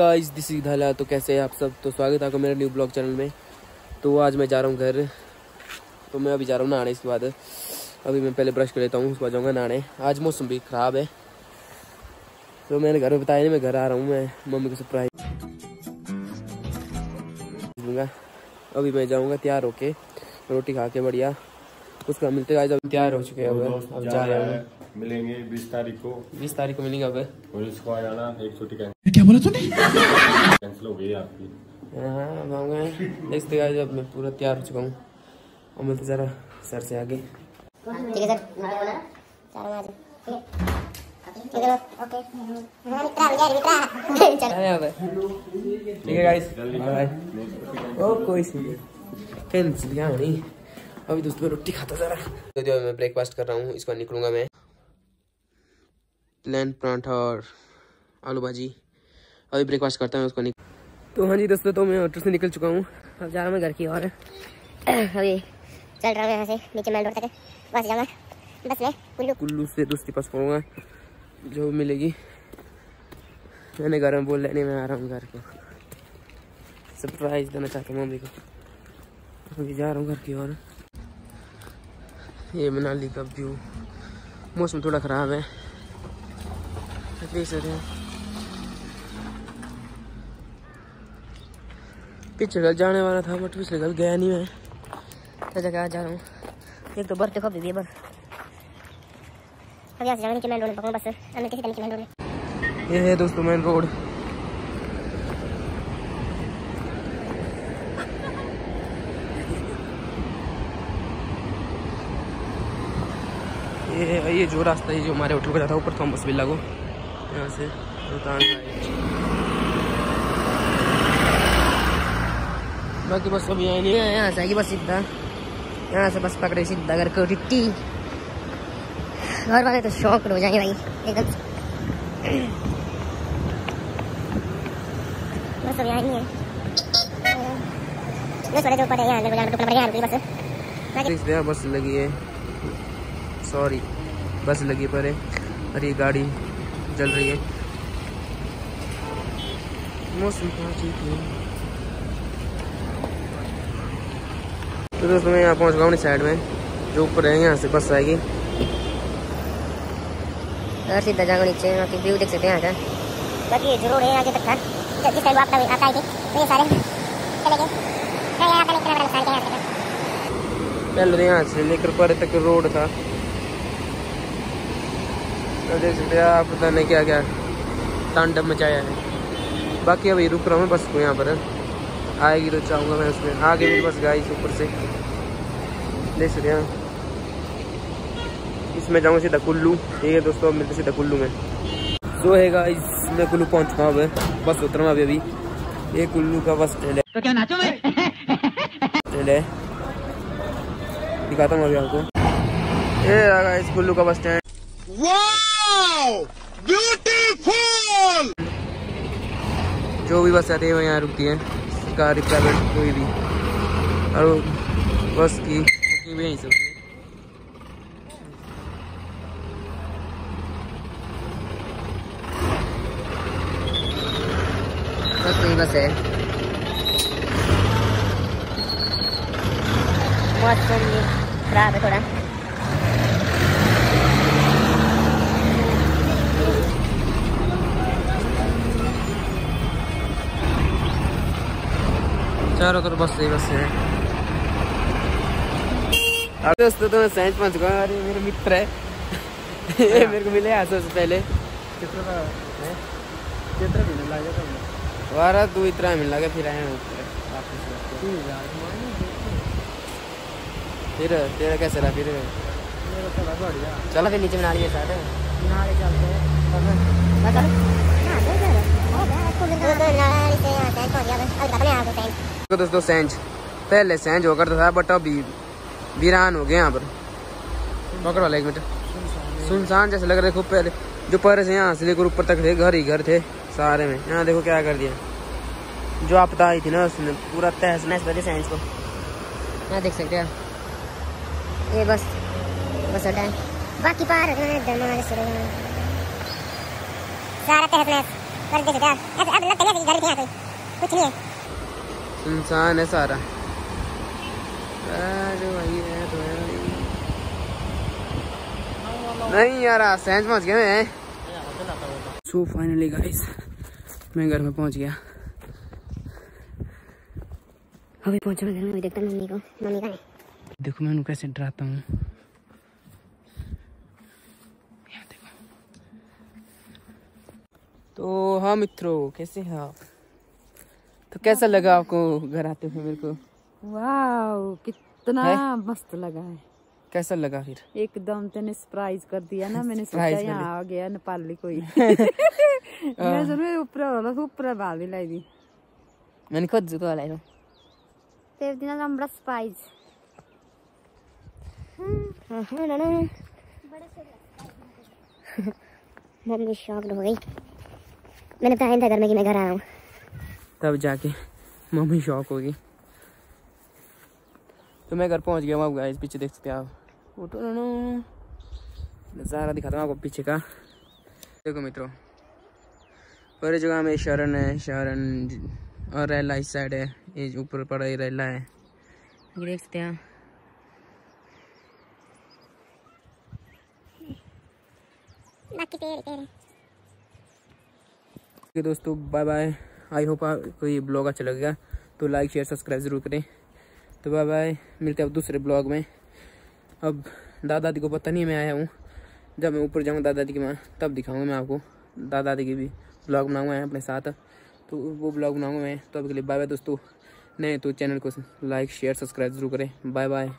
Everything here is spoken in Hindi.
गाइस दिस इज़ धाला तो कैसे हैं आप सब? तो स्वागत है आपका मेरे न्यू ब्लॉग चैनल में। तो आज मैं जा रहा हूँ घर। तो मैं अभी जा रहा हूँ नहाने इसके बाद। अभी मैं पहले ब्रश कर लेता हूँ, उसके बाद जाऊँगा नहाने। आज मौसम भी ख़राब है। तो मैंने घर में बताया नहीं, मैं घर आ रहा हूँ, मैं मम्मी को सरप्राइज़ दूँगा अभी मैं जाऊँगा तैयार होके, रोटी खा के बढ़िया। उसका मिलते आज अब तैयार हो चुके हैं अब। अब जा रहे हैं। मिलेंगे बीस तारीख को। बीस तारीख को मिलेंगे अब। और इसको आ जाना एक छुट्टी क्या बोला तूने? कैंसिल हो गई आपकी। हाँ देखते गाइस अब मैं पूरा तैयार हो चुका हूँ। और मिलते जरा सर से आगे। ठीक है सर ठीक है। हाँ है गाइस बाय ओ कोई सी कैंसिल क्या नहीं। अभी दोस्तों मैं रोटी खाता जरा। तो जो मैं ब्रेकफास्ट कर रहा हूँ इसको निकलूँगा मैं। प्लान पराठा और आलू भाजी। अभी ब्रेकफास्ट करता हूँ उसको निकल तो हाँ जी दोस्तों तो मैं होटल से निकल चुका हूँ। अब जा रहा हूँ मैं घर की ओर। अभी चल रहा हूँ यहाँ से नीचे मेन रोड तक। बस जाऊँगा। बस में कुल्लू। कुल्लू से दोस्ती पास पड़ूँगा जो मिलेगी। मैंने घर में बोल नहीं मैं आ रहा हूँ घर को। सरप्राइज़ देना चाहता हूँ मम्मी को। अभी जा रहा हूँ घर की ओर। ये मनाली का व्यू मौसम थोड़ा ख़राब है। देख सकते हैं। पिछले कल जाने वाला था बट पिछले कल गया नहीं मैं। तो जगह जा रहा हूँ। एक तो बर्थ देखो भी बर्थ अब यहाँ से जाऊँगा नीचे मेन रोड में पकड़ूँ बस। अंदर किसी नीचे मेन रोड में ये है दोस्तों मेन रोड ये ये जो रास्ता है जो हमारे होटल को जाता है ऊपर थॉमस विला को यहाँ से रोहतांग बाकी बस अभी आई नहीं है, यहाँ से आएगी बस सीधा। यहाँ से बस पकड़े सीधा घर को टिट्टी। घर वाले तो शौक हो जाएँगे भाई, एकदम बस अभी आई नहीं है। बस। यहाँ यहाँ बस लगी है। सॉरी बस लगी पर है। और ये गाड़ी चल रही है। मौसम ठीक है। तो दोस्तों मैं यहाँ पहुँच गया हूँ साइड में जो ऊपर है यहाँ से बस आएगी। अगर सीधा जाओ नीचे वहाँ की व्यू देख सकते हैं यहाँ का बाकी ये जो है आगे तक था जिस साइड आता आता है तो ये सारे चले गए पहले तो यहाँ से। लेकर पर तक रोड था तो देख सकते हैं आप पता नहीं क्या क्या तांडव मचाया है बाकी अभी रुक रहा हूँ बस को यहाँ पर आएगी तो चाहूँगा मैं उसमें आगे मेरी बस गाई से ऊपर से देख सकते हैं इसमें जाऊँगा सीधा कुल्लू ठीक है दोस्तों मिलते सीधा कुल्लू में सो है गाइस मैं कुल्लू पहुँच चुका हूँ अब बस उतर अभी अभी ये कुल्लू का बस स्टैंड है तो क्या नाचो मैं स्टैंड है दिखाता हूँ अभी आपको ये रहा इस कुल्लू का बस स्टैंड जो भी बस आती है वो यहाँ रुकती है। सरकारी प्राइवेट कोई भी। और बस की बुकिंग भी यहीं से होती है। बस बस है। है थोड़ा। चारों तरफ़ बस ही बस है। अब दोस्तों तो मैं साइंस पहुँच गया अरे मेरे मित्र है। ये मेरे को मिले आज सबसे पहले। है? वारा तू इतना मिल लगा फिर आए ऊपर फिर तेरा कैसे रहा फिर? बढ़िया। चलो फिर नीचे बना लिए साथ नाले चलते हैं? तो दोस्तों, सेंज। पहले सेंज हो करता था बट अभी वीरान हो गया यहाँ पर। पकड़ वाला एक मिनट। सुनसान जैसे लग रहे खूब पहले जो पर से यहाँ से लेकर ऊपर तक थे, घर ही घर थे, सारे में। यहाँ देखो क्या कर दिया। जो आपदा आई थी ना, उसने पूरा तहस मैच बजे साइंस को। यहाँ देख सकते हैं ये बस बस बाकी पार सारा तहस नहस। कर हैं अब अब लगता है कि घर यहाँ कोई कुछ नहीं है। सुनसान है सारा। आज वही है तो है। नहीं यार सैंज पहुँच गए मैं। सो फाइनली गाइस मैं घर में पहुँच गया। अभी पहुँचा मैं घर में देखता मम्मी को। मम्मी है? देखो मैं उन्हें कैसे डराता हूँ। तो हाँ मित्रों कैसे हैं आप? तो कैसा लगा आपको घर आते हुए मेरे को? वाह कितना है? मस्त लगा है। कैसा लगा फिर? एकदम तेने सरप्राइज़ कर दिया ना मैंने सोचा यहाँ आ गया नेपाली कोई। मैं सोचा ऊपर वाला ऊपर भाभी लाई दी। मैंने खुद वाला है तेरे दिन लंबा सरप्राइज़ मम्मी शॉक्ड हो गई मैंने बताया था घर में कि मैं घर आया हूँ। तब जाके मम्मी शौक होगी। तो मैं घर पहुँच गया हूँ गाइस पीछे देख सकते हैं आप। फ़ोटो नज़ारा दिखाता हूँ आपको पीछे का। देखो मित्रों और जगह में शरण है शरण और रेला इस साइड है। ये ऊपर पड़ा ये रेला है। ये देख सकते हैं। बाकी पेड़ पेड़। दोस्तों बाय बाय आई होप आपको ये ब्लॉग अच्छा लगेगा। तो लाइक शेयर सब्सक्राइब ज़रूर करें। तो बाय बाय मिलते हैं अब दूसरे ब्लॉग में। अब दादा दादी को पता नहीं मैं आया हूँ। जब मैं ऊपर जाऊँगा दादा दादी की वहाँ तब दिखाऊँगा मैं आपको। दादा दादी की भी ब्लॉग बनाऊँगा मैं अपने साथ। तो वो ब्लॉग बनाऊँगा मैं। तो अभी के लिए बाय बाय दोस्तों। नहीं तो चैनल को लाइक शेयर सब्सक्राइब ज़रूर करें। Bye bye